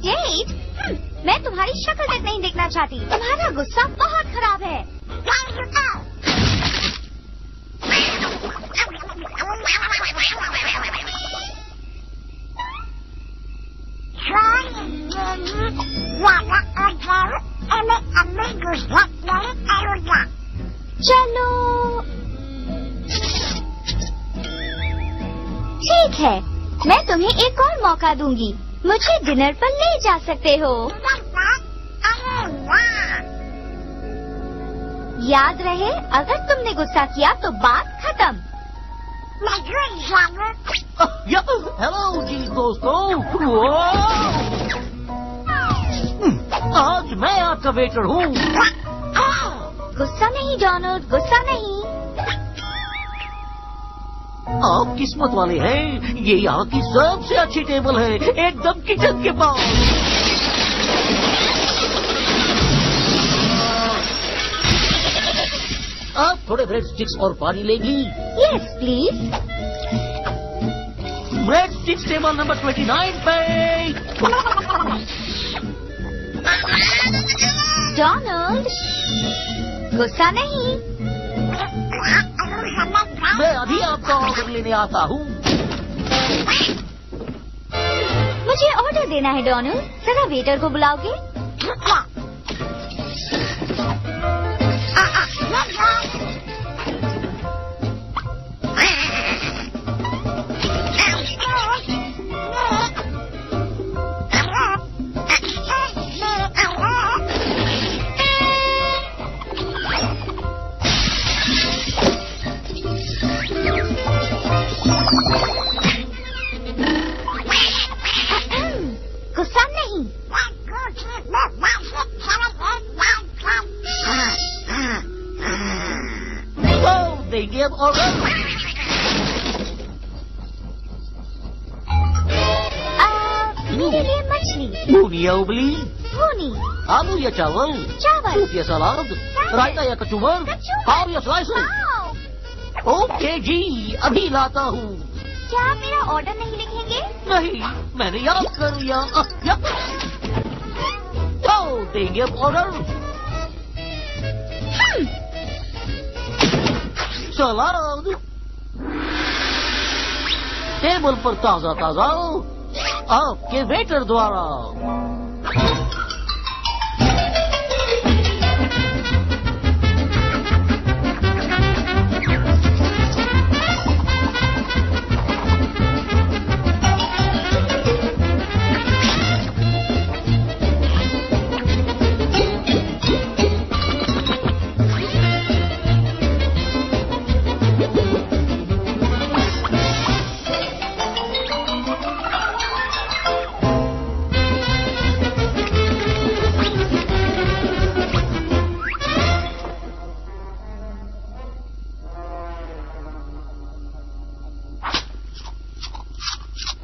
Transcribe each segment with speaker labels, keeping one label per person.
Speaker 1: Z हम्म, मैं तुम्हारी शक्ल तक नहीं देखना चाहती। तुम्हारा गुस्सा बहुत खराब है। ठीक है। मैं तुम्हें एक और मौका दूँगी। मुझे डिनर पर ले जा सकते हो। याद रहे अगर तुमने गुस्सा किया तो बात खत्म।
Speaker 2: हेलो जी दोस्तों। हम्म, आज मैं आपका वेटर हूँ।
Speaker 1: गुस्सा नहीं डोनाल्ड गुस्सा नहीं।
Speaker 2: आप किस्मत वाले हैं। ये यहाँ की सबसे अच्छी टेबल है एकदम किचन के पास। आप थोड़े ब्रेड स्टिक्स और पानी लेगी।
Speaker 1: Yes please
Speaker 2: bread sticks table number twenty nine पे।
Speaker 1: डोनाल्ड गुस्सा नहीं।
Speaker 2: मैं अभी आपका ऑर्डर लेने आता हूँ।
Speaker 1: मुझे ऑर्डर देना है डोनल। जरा वेटर को बुलाओगे? गुस्सा नहीं
Speaker 2: तो देंगे अब ऑर्डर
Speaker 1: आ, मेरे लिए मछली
Speaker 2: भुनिया उबली
Speaker 1: भूनी
Speaker 2: आलू या चावल
Speaker 1: चावल
Speaker 2: सूप या सलाद रायता या कचूमर
Speaker 1: कचूमर।
Speaker 2: पाव या स्लाइस
Speaker 1: वाओ!
Speaker 2: ओके जी अभी लाता हूँ
Speaker 1: क्या आप मेरा ऑर्डर नहीं लिखेंगे?
Speaker 2: नहीं मैंने याद कर लिया या। तो देंगे ऑर्डर सलाद। टेबल पर ताज़ा ताज़ा आपके वेटर द्वारा।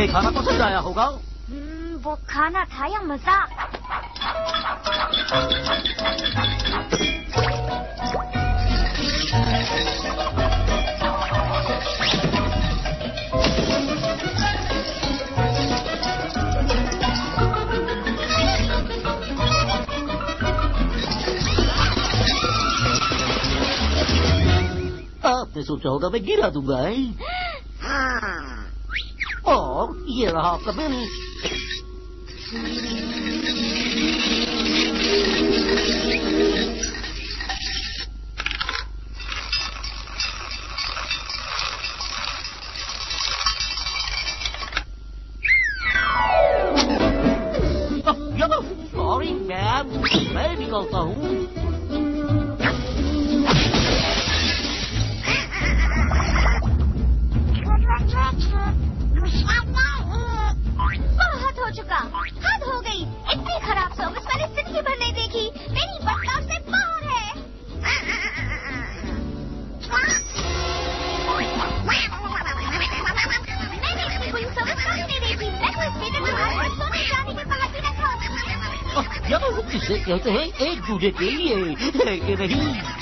Speaker 2: उम्मीद खाना पसंद आया होगा
Speaker 1: हम्म, वो खाना था या मज़ाक
Speaker 2: आपने सोचा होगा मैं गिरा दूँगा है?
Speaker 1: Bob, you're half the money. Sorry, ma'am. go also खाऊं
Speaker 2: इसे कहते हैं एक दूसरे के लिए। नहीं